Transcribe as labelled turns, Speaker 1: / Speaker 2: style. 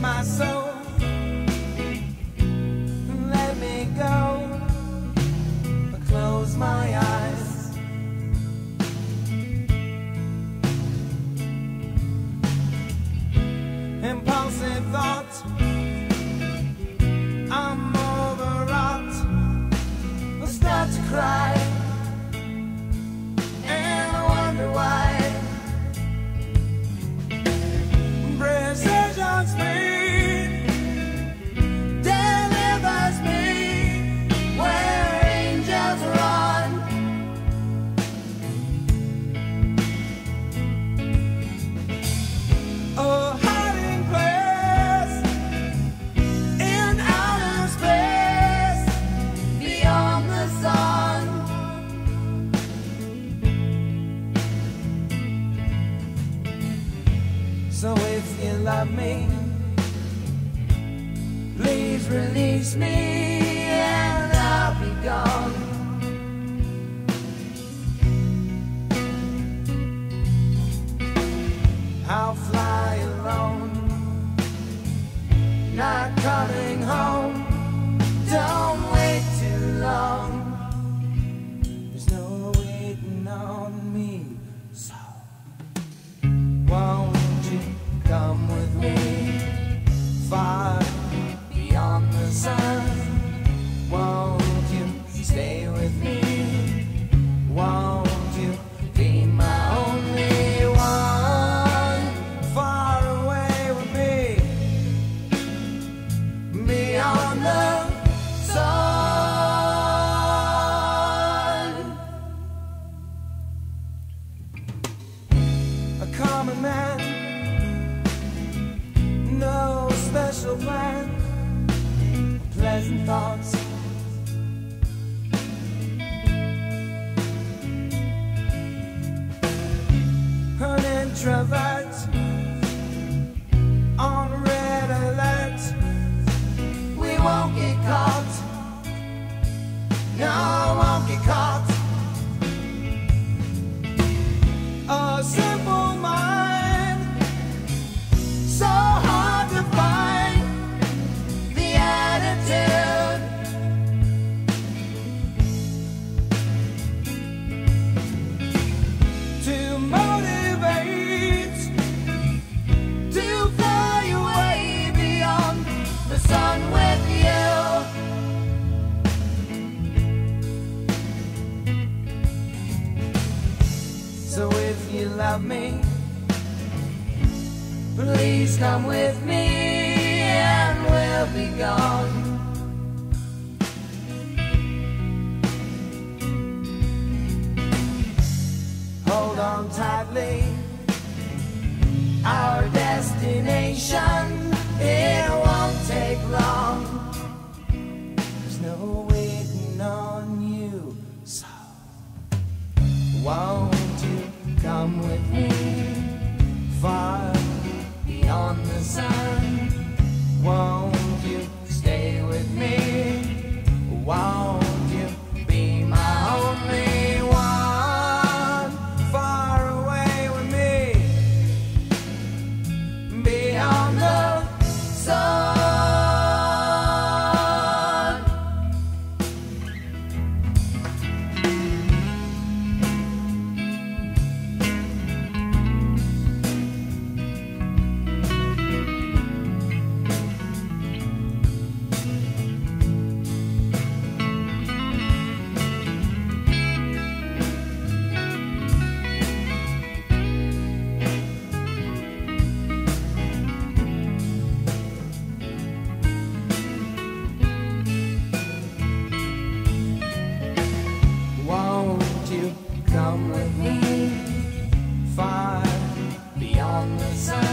Speaker 1: my soul. love me. Please release me and I'll be gone. I'll fly alone. common man. No special plan. Pleasant thoughts. An introvert. Please come with me and we'll be gone. sun. One you come with me far beyond the sun?